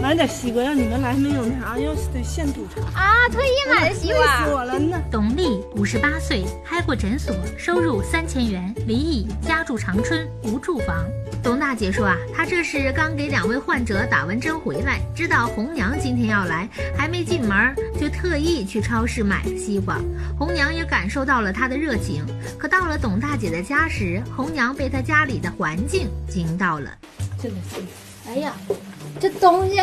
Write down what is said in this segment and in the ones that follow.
买点西瓜，让你们来没有那啥，要得现煮茶。啊，特意买的西累死瓜。我了呢。董丽五十八岁，开过诊所，收入三千元，离异，家住长春，无住房。董大姐说啊，她这是刚给两位患者打完针回来，知道红娘今天要来，还没进门儿就特意去超市买了西瓜。红娘也感受到了她的热情，可到了董大姐的家时，红娘被她家里的环境惊到了。这个是哎呀，这东西，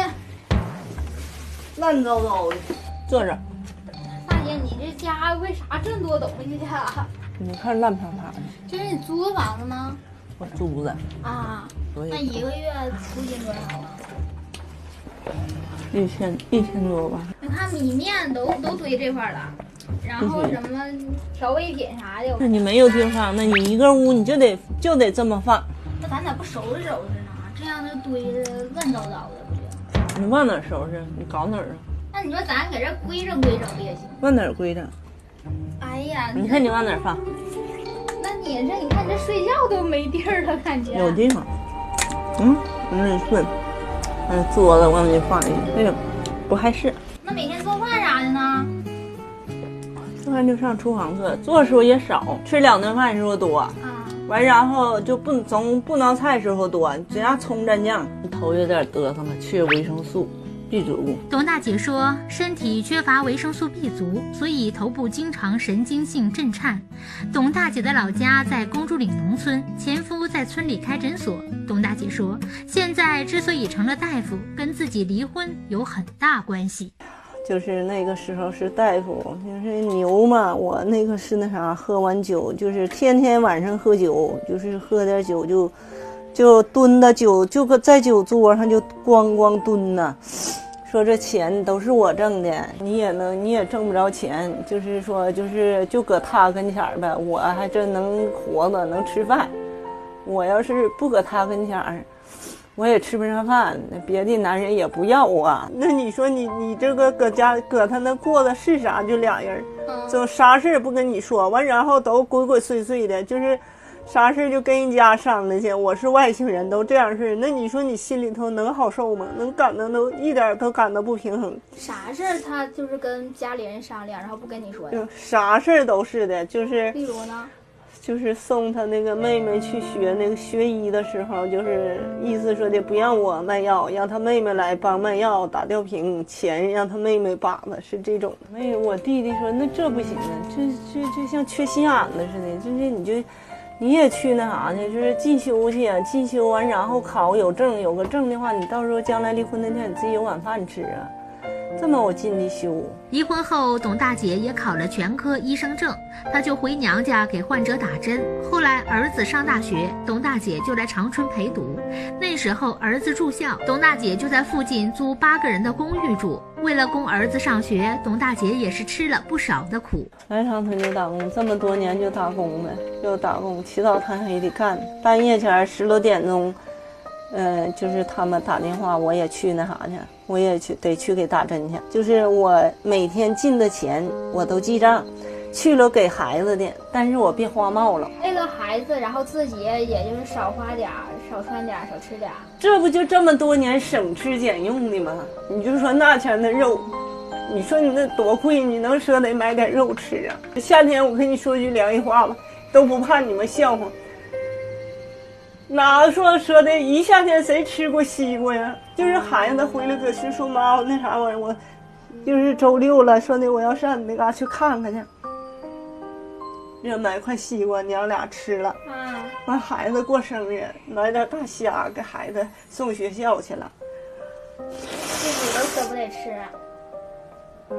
乱糟糟的，坐这儿，大姐，你这家为啥这么多东西呀？你看烂趴趴的。这是你租的房子吗？我租的，啊，那一个月租金多少啊？一千一千多吧。你看米面都都堆这块儿了，然后什么调味品啥的，那你没有地方，那你一个屋你就得就得这么放。那咱咋不收拾收拾呢？这样就堆的乱糟糟的，不就？你往哪儿收拾？你搞哪儿啊？那你说咱搁这规整规整也行。往哪儿归整？哎呀，你看你往哪儿放？那你这你看你这睡觉都没地儿了，感觉。有地方。嗯，往那里顺。嗯，桌子往里放进去，那个不碍事。那每天做饭啥的呢？做饭就上厨房做，做的时候也少，吃两顿饭的时候多。啊，完，然后就不总不能菜时候多，只要葱蘸酱。头有点嘚瑟了，缺维生素 B 族。董大姐说，身体缺乏维生素 B 族，所以头部经常神经性震颤。董大姐的老家在公主岭农村，前夫在村里开诊所。董大姐说，现在之所以成了大夫，跟自己离婚有很大关系。就是那个时候是大夫，就是牛嘛。我那个是那啥，喝完酒就是天天晚上喝酒，就是喝点酒就就蹲的酒就搁在酒桌上就咣咣蹲呐。说这钱都是我挣的，你也能你也挣不着钱，就是说就是就搁他跟前儿呗，我还真能活着能吃饭。我要是不搁他跟前儿，我也吃不上饭，那别的男人也不要啊。那你说你你这个搁家搁他那过的是啥？就俩人，嗯就啥事儿不跟你说，完然后都鬼鬼祟祟的，就是啥事儿就跟人家商量去。我是外星人，都这样式儿，那你说你心里头能好受吗？能感到都一点儿都感到不平衡，啥事儿他就是跟家里人商量，然后不跟你说就呀？啥事儿都是的，就是例如呢？就是送他那个妹妹去学那个学医的时候，就是意思说的不让我卖药，让他妹妹来帮卖药打吊瓶，钱让他妹妹把了，是这种。没有，我弟弟说那这不行啊，这这就像缺心眼子似的，就是你就你也去那啥去，就是进修去啊，进修完然后考有证，有个证的话，你到时候将来离婚那天你自己有碗饭吃啊。这么我进的修。离婚后，董大姐也考了全科医生证，她就回娘家给患者打针。后来儿子上大学，董大姐就来长春陪读。那时候儿子住校，董大姐就在附近租八个人的公寓住。为了供儿子上学，董大姐也是吃了不少的苦。来长春就打工，这么多年就打工呗，就打工，起早贪黑的干，半夜前十多点钟，呃，就是他们打电话，我也去那啥去，我也去得去给打针去。就是我每天进的钱我都记账，去了给孩子的，但是我别花冒了，为了孩子，然后自己也就是少花点儿，少穿点儿，少吃点儿。这不就这么多年省吃俭用的吗？你就说那前的肉，你说你那多贵，你能舍得买点肉吃啊？夏天我跟你说句良心话吧，都不怕你们笑话。哪说说的一夏天谁吃过西瓜呀？就是孩子回来搁学说妈那啥玩意儿，我就是周六了，说的我要上你那嘎去看看去，这买块西瓜娘俩吃了。啊，完孩子过生日，买点大虾给孩子送学校去了。自己都舍不得吃。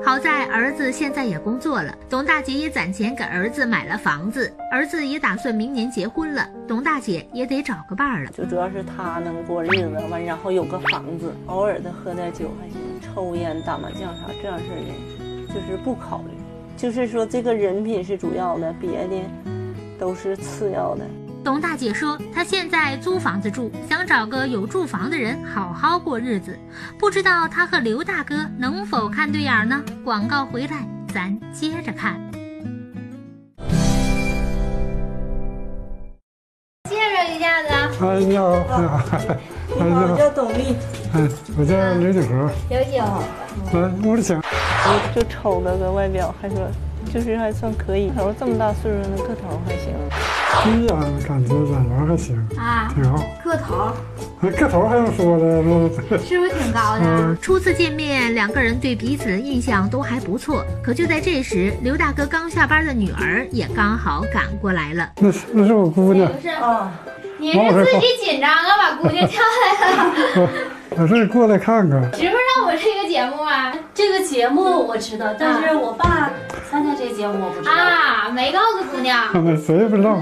好在儿子现在也工作了，董大姐也攒钱给儿子买了房子，儿子也打算明年结婚了，董大姐也得找个伴儿了。就主要是他能过日子，完然后有个房子，偶尔的喝点酒还行，抽烟打麻将啥这样式的，就是不考虑。就是说这个人品是主要的，别的都是次要的。董大姐说，她现在租房子住，想找个有住房的人好好过日子。不知道她和刘大哥能否看对眼呢？广告回来，咱接着看。接着一下子。哎，你好，你好，你好，我叫董丽。嗯，我叫刘景和。刘景。来，我。就瞅着个外表，还说就是还算可以。他说这么大岁数，那个头还行。对呀，感觉演员还行啊，挺好。个头，个头还用说的？是不是挺高的？初次见面，两个人对彼此的印象都还不错。可就在这时，刘大哥刚下班的女儿也刚好赶过来了。那是那是我姑娘。不是啊，你是自己紧张了，把姑娘叫来了。我是过来看看。知不知道我这个节目啊？这个节目我知道，但是我爸参加这个节目我不知道啊，没告诉姑娘。谁也不知道。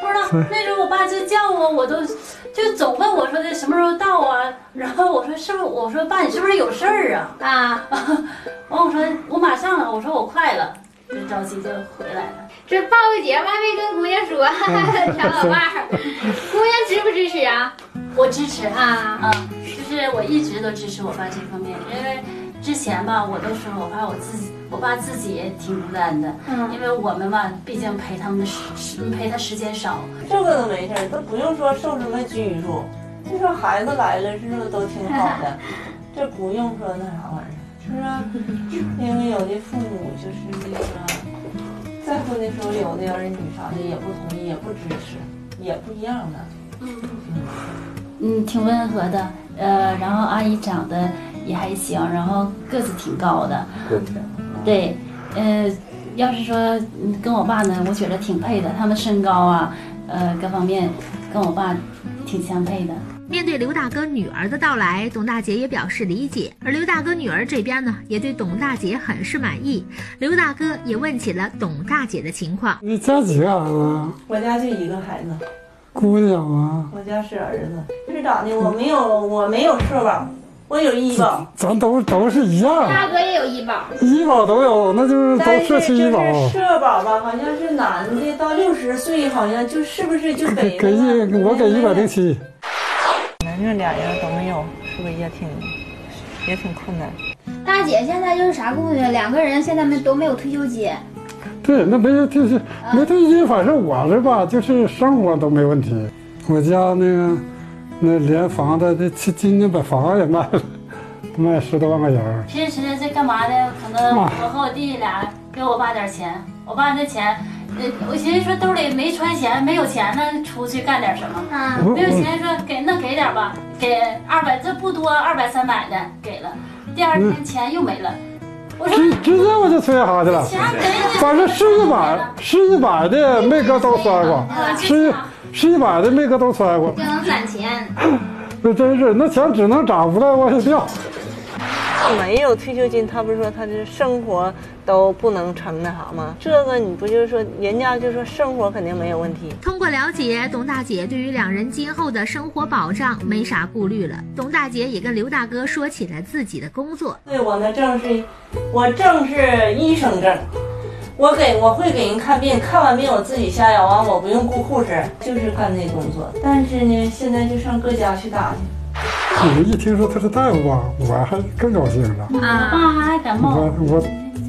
不知道，那时候我爸就叫我，我都就总问我说的什么时候到啊？然后我说是不是？我说爸，你是不是有事儿啊？啊，完我说我马上了，我说我快了，就着急就回来了。这报个节目还没跟姑娘说，小老伴儿，姑娘支不支持啊？我支持啊，嗯，就是我一直都支持我爸这方面，因为之前吧，我都说我爸我自己。我爸自己也挺孤单的，嗯，因为我们嘛，毕竟陪他们的时陪他时间少，这个都没事，都不用说受什么拘束。就说孩子来了，是不是都挺好的？这不用说那啥玩意儿，是不是？因为有的父母就是那个，再婚的时候有的儿女啥的也不同意，也不支持，也不一样的。嗯嗯，挺温和的，呃，然后阿姨长得也还行，然后个子挺高的。对，呃，要是说跟我爸呢，我觉得挺配的。他们身高啊，呃，各方面跟我爸挺相配的。面对刘大哥女儿的到来，董大姐也表示理解。而刘大哥女儿这边呢，也对董大姐很是满意。刘大哥也问起了董大姐的情况。你家几个孩子？我家就一个孩子，姑娘啊。我家是儿子。是咋的？我没有，我没有社保。我有医保，咱都都是一样。大哥也有医保，医保都有，那就是都社区医保。社保吧，好像是男的到六十岁，好像就是不是就给给一我给一百零七。男女俩人都没有，是不是也挺也挺困难？大姐现在就是啥顾虑？两个人现在没都没有退休金。对，那没有退休，没退休金，反正我这吧，就是生活都没问题。我家那个。那连房子，这今今年把房也卖了，卖十多万块钱。平时这干嘛呢？可能我和我弟弟俩给我爸点钱，我爸那钱，呃，我寻思说兜里没揣钱，没有钱呢，出去干点什么？啊，没有钱说给那给点吧，给二百，这不多，二百三百的给了。第二天钱又没了，我说直接我就催哈去了。反正是一百，是一百的没搁兜揣过，是。十一百的没搁兜揣过，就能攒钱。那真是，那钱只能涨，不带往下掉。没有退休金，他不是说他的生活都不能成那啥吗？这个你不就是说，人家就说生活肯定没有问题。通过了解，董大姐对于两人今后的生活保障没啥顾虑了。董大姐也跟刘大哥说起了自己的工作。对我那证是，我正是医生证。我给我会给人看病，看完病我自己下药，完我不用雇护士，就是干那工作。但是呢，现在就上各家去打去。你们一听说他是大夫吧，我还更高兴了。啊，爸还感冒。我我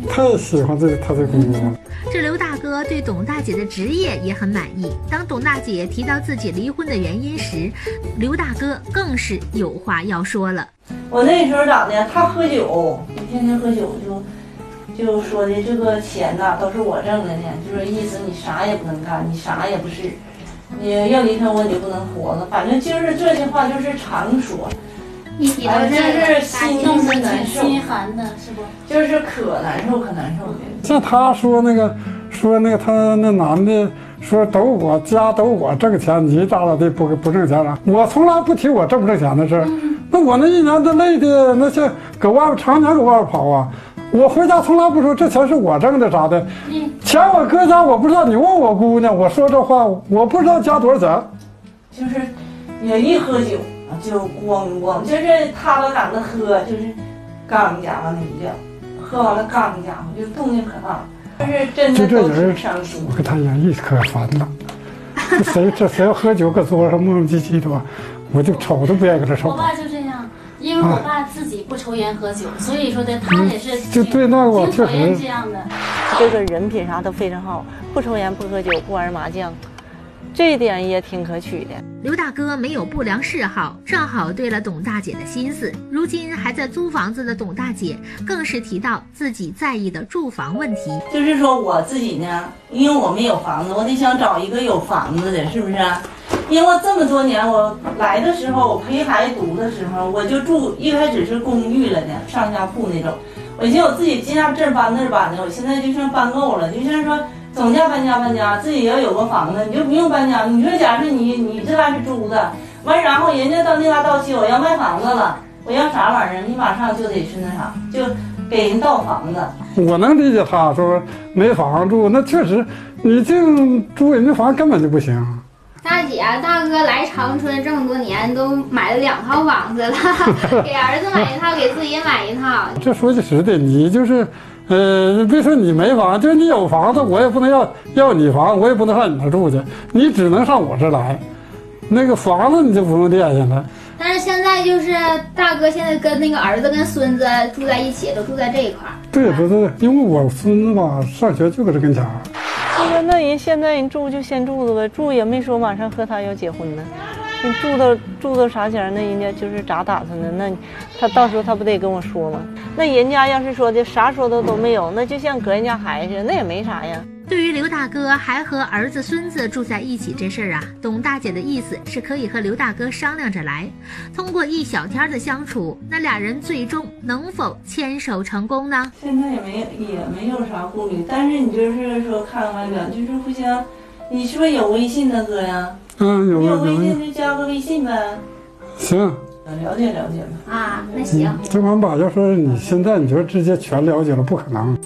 太喜欢这个他这工作了。这刘大哥对董大姐的职业也很满意。当董大姐提到自己离婚的原因时，刘大哥更是有话要说了。我那时候咋的？他喝酒，就天天喝酒就。就说的这个钱呐，都是我挣的呢，就是意思你啥也不能干，你啥也不是，你要离开我你就不能活了，反正就是这些话就是常说，反正是心是难受，心寒的是不？就是可难受可难受的。像他说那个，说那个他那男的说都我家都我挣钱，你咋咋地不不挣钱了？我从来不提我挣不挣钱的事儿，那我那一年都累的，那些搁外边常年搁外边跑啊。我回家从来不说这钱是我挣的啥的，钱我搁家我不知道。你问我姑娘，我说这话我不知道加多少钱。就是也一喝酒就咣咣，就是他们赶着喝，就是刚家伙那一叫，喝完了刚家伙就动静可大，就是真的都挺伤心。我跟他演绎可烦了，谁这谁要喝酒搁桌上磨磨唧唧的吧，我就瞅都不愿意搁这 瞅。我爸就这样。因为我爸自己不抽烟喝酒，所以说的他也是就对那我确实这样的。这个人品啥都非常好，不抽烟不喝酒不玩麻将，这一点也挺可取的。刘大哥没有不良嗜好，正好对了董大姐的心思。如今还在租房子的董大姐，更是提到自己在意的住房问题。就是说我自己呢，因为我没有房子，我得想找一个有房子的，是不是？因为这么多年，我来的时候，我陪孩子读的时候，我就住一开始是公寓了呢，上下铺那种。我寻思我自己尽量这搬那搬的，我现在就算搬够了，就像说总家搬家搬家，自己要有个房子，你就不用搬家。你说，假设你你这嘎是租的，完然后人家到那嘎到期，我要卖房子了，我要啥玩意儿，你马上就得去那啥，就给人倒房子。我能理解他说没房住，那确实，你净租人家房根本就不行。大姐，大哥来长春这么多年，都买了两套房子了，给儿子买一套，给自己买一套。这说句实的，你就是，呃，别说你没房，就是你有房子，我也不能要要你房，我也不能上你那住去，你只能上我这来。那个房子你就不用惦记了。但是现在就是大哥现在跟那个儿子跟孙子住在一起，都住在这一块儿。对对对，因为我孙子吧上学就搁这跟前儿。那那人现在人住就先住着呗，住也没说马上和他要结婚呢。你住到住到啥前儿，那人家就是咋打算的？那他到时候他不得跟我说吗？那人家要是说的啥说的都没有，那就像隔人家孩子似的，那也没啥呀。对于刘大哥还和儿子孙子住在一起这事儿啊，董大姐的意思是可以和刘大哥商量着来，通过一小天的相处，那俩人最终能否牵手成功呢？现在也没也没有啥顾虑，但是你就是说看外表，就是互相，你是不是有微信呢，哥呀？嗯，有有微信就加个微信呗。行，了解了解吧。啊，那行。这玩意儿吧，要说你现在你就直接全了解了，不可能。